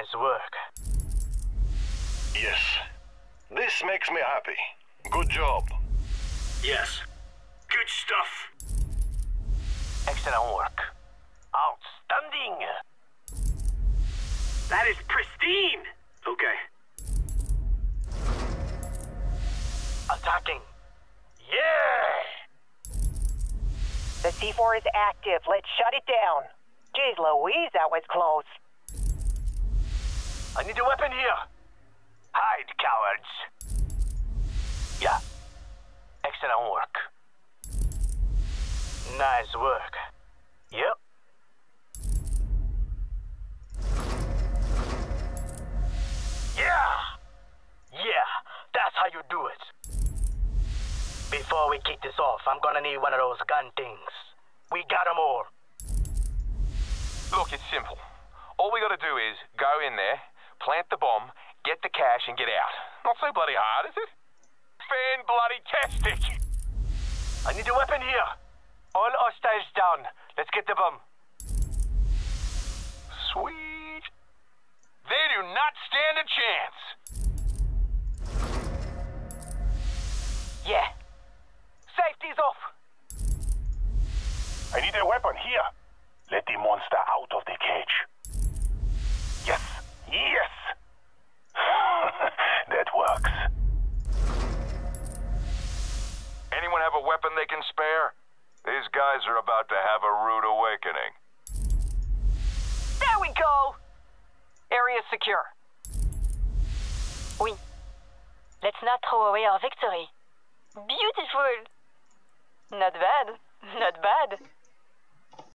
Nice work. Yes. This makes me happy. Good job. Yes. Good stuff. Excellent work. Outstanding. That is pristine. Okay. Attacking. Yeah! The C4 is active. Let's shut it down. Jeez Louise, that was close. I need a weapon here. Hide, cowards. Yeah. Excellent work. Nice work. Yep. Yeah! Yeah, that's how you do it. Before we kick this off, I'm gonna need one of those gun things. We got got 'em all. Look, it's simple. All we gotta do is go in there, plant the bomb, get the cash, and get out. Not so bloody hard, is it? Fan bloody tastic! I need a weapon here. All hostiles down. Let's get the bomb. Sweet. They do not stand a chance. Yeah. Safety's off. I need a weapon here. Let the monster out of the cage. Have a weapon they can spare? These guys are about to have a rude awakening. There we go! Area secure. Oui. Let's not throw away our victory. Beautiful. Not bad. Not bad.